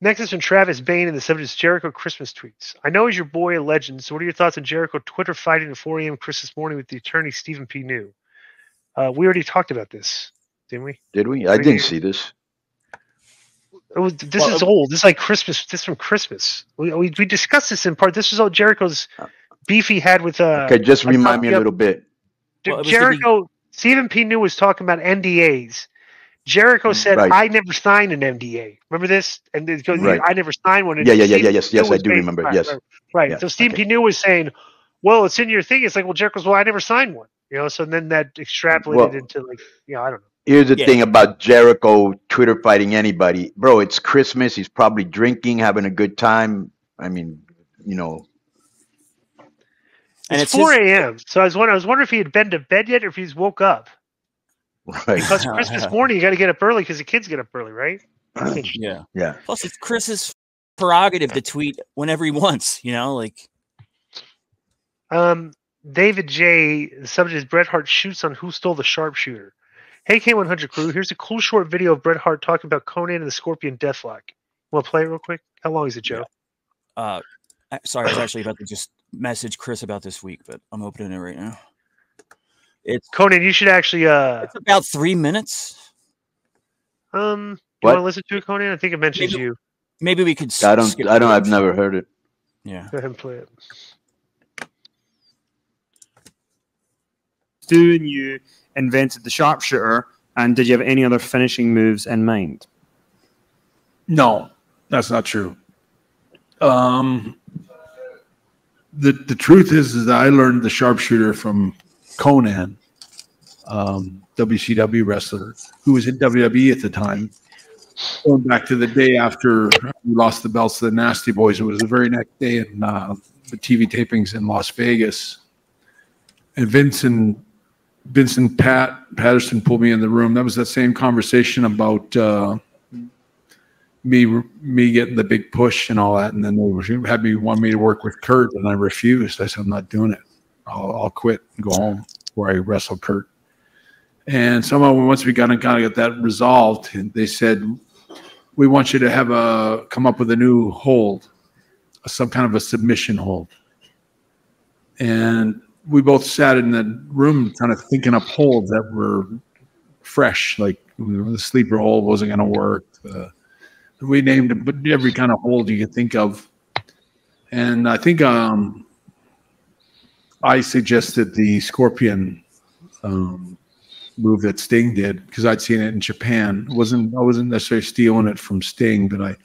Next is from Travis Bain, and the subject is Jericho Christmas tweets. I know he's your boy, a legend. So, what are your thoughts on Jericho Twitter fighting at 4 a.m. Christmas morning with the attorney Stephen P. New? Uh, we already talked about this, didn't we? Did we? I didn't see this. It was, this well, is old. This is like Christmas. This is from Christmas. We, we, we discussed this in part. This is all Jericho's beef he had with. Uh, okay, just remind me a little bit. Well, Jericho, the... Stephen P. New was talking about NDAs Jericho mm, said, right. "I never signed an NDA." Remember this? And goes, right. I never signed one. And yeah, yeah, yeah, yeah, yes, yes, I do remember. Right, yes, right. right. Yeah. So Steve okay. Pinu was saying, "Well, it's in your thing." It's like, well, Jericho's, well, I never signed one. You know, so then that extrapolated well, into like, you know, I don't know. Here's the yeah. thing about Jericho Twitter fighting anybody, bro. It's Christmas. He's probably drinking, having a good time. I mean, you know. And it's, it's 4 a.m. So I was wondering, I was wondering if he had been to bed yet or if he's woke up. Right. Because Christmas morning, you got to get up early because the kids get up early, right? yeah. Yeah. Plus, it's Chris's prerogative to tweet whenever he wants, you know, like. Um, David J. The subject is Bret Hart shoots on who stole the sharpshooter. Hey, K100 crew, here's a cool short video of Bret Hart talking about Konnan and the Scorpion Deathlock. Want to play it real quick? How long is it, Joe? Yeah. Uh, sorry, I was actually about to just message Chris about this week, but I'm opening it right now. It's Konnan. You should actually. uh It's about three minutes. Um, you want to listen to it, Konnan? I think it mentions maybe, you. Maybe we could. I don't. I don't. I've never heard it. Yeah. Go ahead and play it. Stu and you invented the sharpshooter, and did you have any other finishing moves in mind? No, that's not true. Um, the the truth is, is that I learned the sharpshooter from Konnan, um, WCW wrestler who was in WWE at the time. Going back to the day after we lost the belts to the Nasty Boys, it was the very next day in uh, the TV tapings in Las Vegas. And Vincent, Vincent Pat Patterson pulled me in the room. That was that same conversation about uh, me me getting the big push and all that. And then they had me want me to work with Curt, and I refused. I said I'm not doing it. I'll, I'll quit and go home where I wrestled Curt. And somehow once we got kind of get that resolved, they said, we want you to have a come up with a new hold, some kind of a submission hold. And we both sat in the room kind of thinking up holds that were fresh, like the sleeper hold wasn't going to work. Uh, we named every kind of hold you could think of. And I think um, I suggested the Scorpion um, move that Sting did because I'd seen it in Japan. It wasn't I wasn't necessarily stealing it from Sting, but I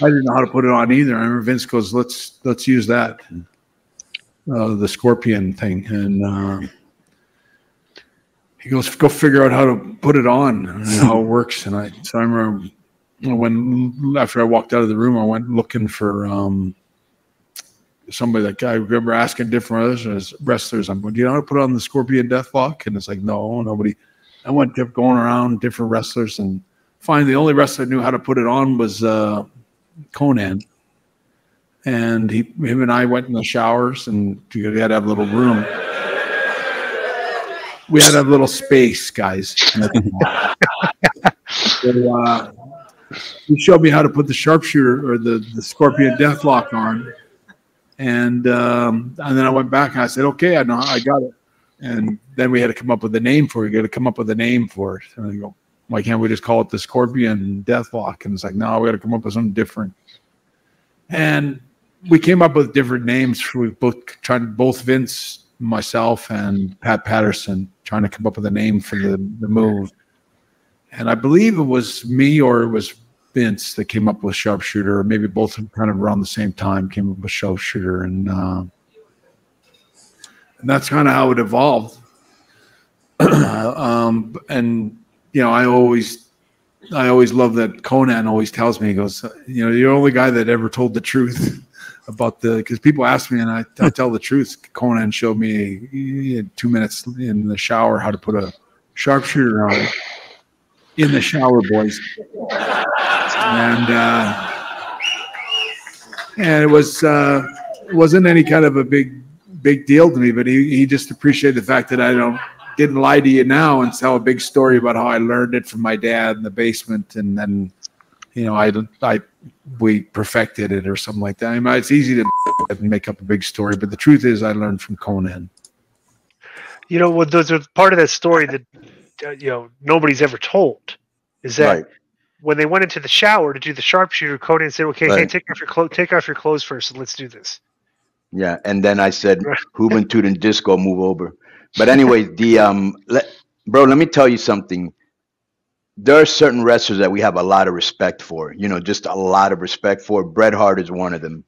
I didn't know how to put it on either. I remember Vince goes, "Let's let's use that uh, the Scorpion thing," and uh, he goes, "Go figure out how to put it on and how it works." And I so I remember when after I walked out of the room, I went looking for. Um, somebody like I remember asking different wrestlers, I'm going, do you know how to put on the Scorpion Deathlock? And it's like, no, nobody. I went going around different wrestlers and finally the only wrestler knew how to put it on was uh, Konnan. And he, him and I went in the showers and we had to have a little room. We had to have a little space, guys. so, uh, he showed me how to put the sharpshooter or the, the Scorpion Deathlock on and um, and then I went back and I said, okay, I know I got it. And then we had to come up with a name for it. You got to come up with a name for it. And I go, why can't we just call it the Scorpion Deathlock? And it's like, no, we got to come up with something different. And we came up with different names for both trying both Vince, myself, and Pat Patterson trying to come up with a name for the, the move. And I believe it was me or it was Vince that came up with sharpshooter, maybe both kind of around the same time came up with sharpshooter, and uh, and that's kind of how it evolved. um, and you know, I always, I always love that Konnan always tells me, he goes, you know, you're the only guy that ever told the truth about the because people ask me and I, I tell the truth. Konnan showed me in two minutes in the shower how to put a sharpshooter on in the shower, boys and uh, and it was uh, wasn't any kind of a big big deal to me, but he, he just appreciated the fact that I don't didn't lie to you now and tell a big story about how I learned it from my dad in the basement, and then you know I I we perfected it or something like that. I mean, it's easy to make up a big story, but the truth is, I learned from Konnan. You know, what those are part of that story that you know nobody's ever told. Is that Right. when they went into the shower to do the sharpshooter, Konnan said, "Okay, hey, take off your clothes. Take off your clothes first, and let's do this." Yeah, and then I said, Right. Juventud and Disco, move over. But anyway, the um, let, bro, let me tell you something. There are certain wrestlers that we have a lot of respect for. You know, just a lot of respect for. Bret Hart is one of them,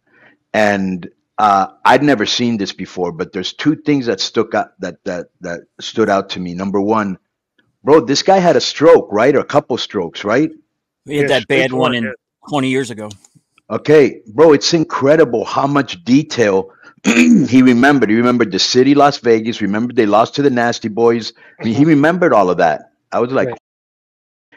and uh, I'd never seen this before. But there's two things that stuck out that that that stood out to me. Number one, bro, this guy had a stroke, right, or a couple strokes, right? We had Yeah, that bad one one, in yeah. 20 years ago. Okay, bro, it's incredible how much detail he remembered. He remembered the city, Las Vegas. Remembered they lost to the Nasty Boys. I mean, he mm-hmm. remembered all of that. I was like, Right.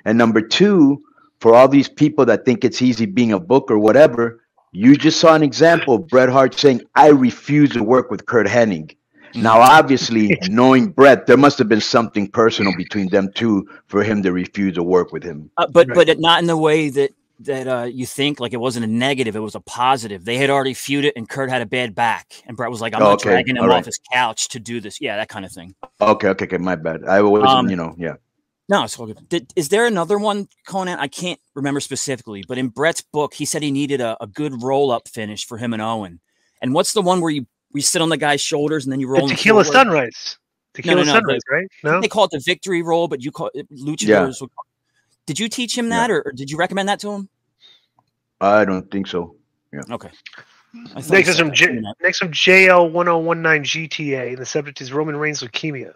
and number two, for all these people that think it's easy being a book or whatever, you just saw an example of Bret Hart saying, "I refuse to work with Curt Hennig." Now, obviously, knowing Bret, there must have been something personal between them two for him to refuse to work with him. Uh, but Right. but not in the way that that uh, you think. Like it wasn't a negative; it was a positive. They had already feuded, and Curt had a bad back, and Bret was like, "I'm not Okay, dragging him all right. off his couch to do this." Yeah, that kind of thing. Okay, okay, okay, my bad. I wasn't, Um, you know, yeah. No, it's all good. Did, is there another one, Konnan? I can't remember specifically, but in Bret's book, he said he needed a, a good roll up finish for him and Owen. And what's the one where you we sit on the guy's shoulders and then you roll? The him tequila forward? sunrise. Tequila no, sunrise, right? No. They call it the victory roll, but you call it luchadors. would call- Did you teach him Yeah. that, or, or did you recommend that to him? I don't think so. Yeah. Okay. I thought Next is said from J- next from JL1019 GTA, and the subject is Roman Reigns leukemia.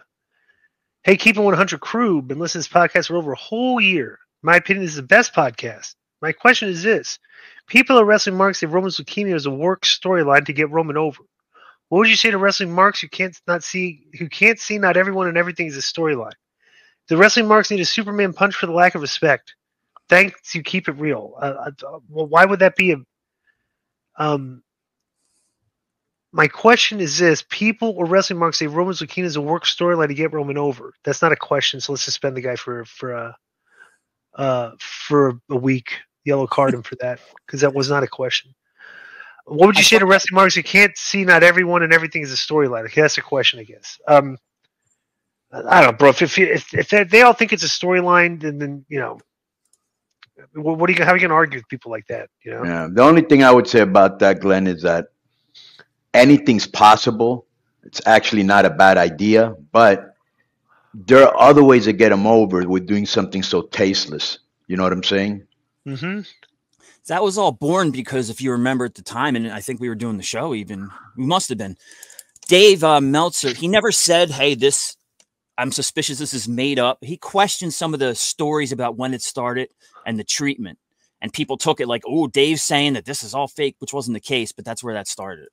Hey, Keep It 100 crew, been listening to this podcast for over a whole year. My opinion, is the best podcast. My question is this: People are Wrestling Marks say Roman's leukemia is a work storyline to get Roman over. What would you say to Wrestling Marks who can't not see who can't see not everyone and everything is a storyline? The Wrestling Marks need a Superman punch for the lack of respect. Thanks, you keep it real. Uh, uh, well, why would that be a um, my question is this: People or wrestling marks say Roman's leukemia is a work storyline to get Roman over. That's not a question, so let's suspend the guy for for a uh, for a week. Yellow card him for that because that was not a question. What would you I say to wrestling marks? You can't see not everyone and everything is a storyline. Okay, that's a question, I guess. Um, I don't know, bro. If if, if, if they, all think it's a storyline, then then you know, what, are you how are you going to argue with people like that? You know, Yeah. The only thing I would say about that, Glenn, is that anything's possible. It's actually not a bad idea, but there are other ways to get them over with doing something so tasteless. You know what I'm saying? mm-hmm. That was all born because if you remember at the time, and I think we were doing the show even, we must have been. Dave uh, Meltzer, he never said, Hey, this, I'm suspicious this is made up. He questioned some of the stories about when it started and the treatment. And people took it like, oh, Dave's saying that this is all fake, which wasn't the case, but that's where that started.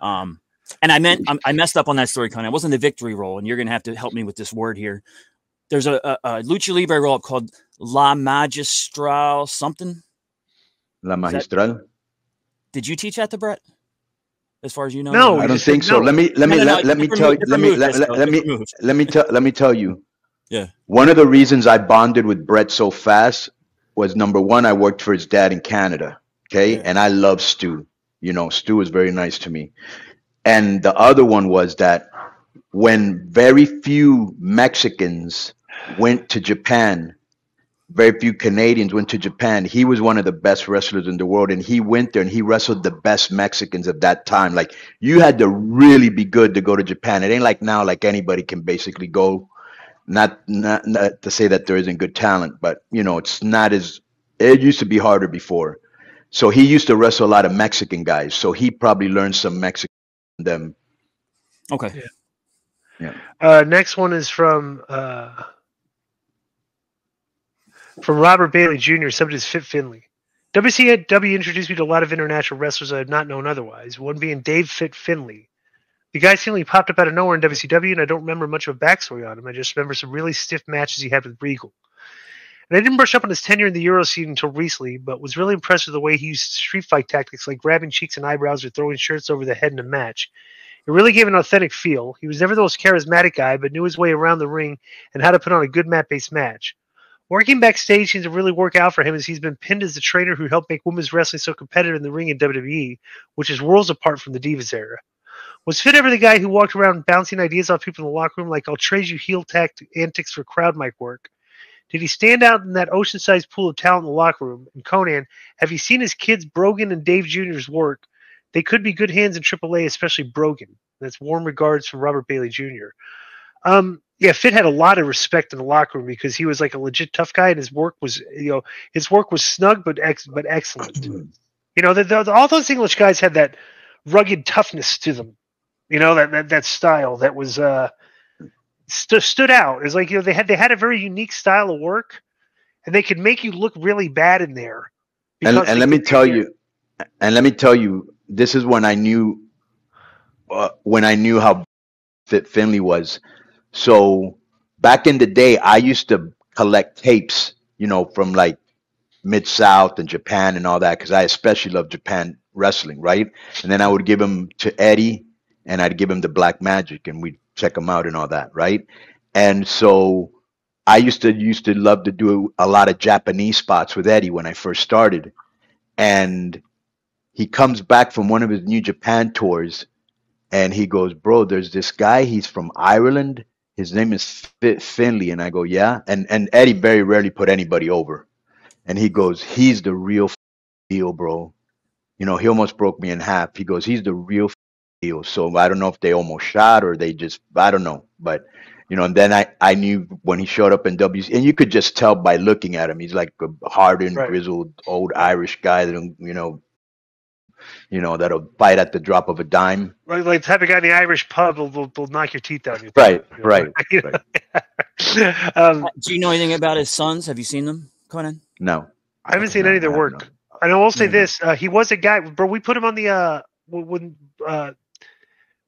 Um, and I meant I, I messed up on that story, Connie. It wasn't the victory roll, and you're gonna have to help me with this word here. There's a, a, a lucha libre roll up called La Magistral something. La that- Did you teach at the Bret? As far as you know? No, I don't think so. no. Let me let me No, no, let, no, let me tell move, let me let, let, me let me tell let me tell you. Yeah. One of the reasons I bonded with Bret so fast was number one, I worked for his dad in Canada. Okay. Yeah. And I love Stu. You know, Stu was very nice to me. And the other one was that when very few Mexicans went to Japan, very few Canadians went to Japan. He was one of the best wrestlers in the world, and he went there and he wrestled the best Mexicans of that time. Like you had to really be good to go to Japan. It ain't like now, like anybody can basically go. Not, not not to say that there isn't good talent, but you know, it's not as it used to be harder before. So he used to wrestle a lot of Mexican guys. So he probably learned some Mexican them. Okay. Uh, next one is from uh, from Robert Bailey Jr. somebody's Fit Finlay. WCW introduced me to a lot of international wrestlers I had not known otherwise. One being Dave Fit Finlay. The guy seemingly popped up out of nowhere in WCW, and I don't remember much of a backstory on him. I just remember some really stiff matches he had with Regal. And I didn't brush up on his tenure in the Euro scene until recently, but was really impressed with the way he used street fight tactics like grabbing cheeks and eyebrows or throwing shirts over the head in a match. It really gave an authentic feel. He was never the most charismatic guy, but knew his way around the ring and how to put on a good mat based match. Working backstage seems to really work out for him as he's been pinned as the trainer who helped make women's wrestling so competitive in the ring in WWE, which is worlds apart from the Divas era. Was Fit ever the guy who walked around bouncing ideas off people in the locker room like, I'll trade you heel tact antics for crowd mic work? Did he stand out in that ocean sized pool of talent in the locker room? And Konnan, have you seen his kids, Brogan and Dave Jr.'s work? They could be good hands in AAA, especially Brogan. That's warm regards from Robert Bailey Jr. Um, yeah, Fit had a lot of respect in the locker room because he was like a legit tough guy, and his work was, you know, his work was snug but ex- but excellent. You know, the, the, all those English guys had that rugged toughness to them. You know, that that, that style that was uh, st- stood out. It's like you know they had they had a very unique style of work, and they could make you look really bad in there. And, and let me tell you, and let me tell you, this is when I knew, uh, when I knew how fit Finlay was. So back in the day, I used to collect tapes, you know, from like Mid South and Japan and all that, because I especially love Japan wrestling, right? And then I would give them to Eddie, and I'd give him the Black Magic, and we'd check them out and all that, right? And so I used to used to love to do a lot of Japanese spots with Eddie when I first started, and he comes back from one of his New Japan tours, and he goes, "Bro, there's this guy. He's from Ireland. His name is Fit Finlay." And I go, "Yeah." And and Eddie very rarely put anybody over, and he goes, "He's the real deal, bro." You know, he almost broke me in half. He goes, "He's the real deal." So I don't know if they almost shot or they just I don't know, but you know. And then I I knew when he showed up in W, and you could just tell by looking at him. He's like a hardened, Right. grizzled old Irish guy that you know, you know that'll bite at the drop of a dime. like, like the type of guy in the Irish pub will, will, will knock your teeth out. Your Right, you know? right, You know? um, Do you know anything about his sons? Have you seen them, Konnan? No, I haven't seen No, any of their I work. not. And I will say No, no. this: uh, he was a guy, bro. We put him on the uh, when- when uh,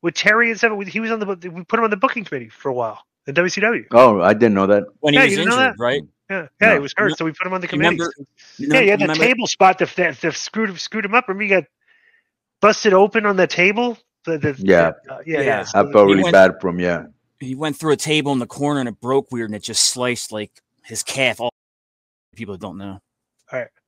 with Terry and stuff. He was on the we put him on the booking committee for a while in WCW. Oh, I didn't know that. When Yeah, he was you injured, right? Yeah, yeah, No. he was hurt, so we put him on the committee. Remember- yeah, you had that Remember- table spot that, that, that screwed screwed him up. Remember, you got busted open on the table. The, the, Yeah. the- uh, yeah, yeah. Yeah. So I felt He really went- bad for him. Yeah. He went through a table in the corner and it broke weird and it just sliced like his calf. All people that don't know.